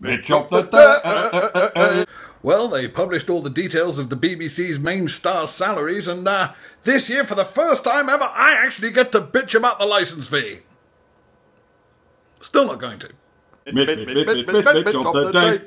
Bitch of the day. Well, they published all the details of the BBC's main star's salaries, and uh, this year, for the first time ever, I actually get to bitch about the license fee. Still not going to. Bitch, bitch, bitch, bitch, bitch, bitch of the day.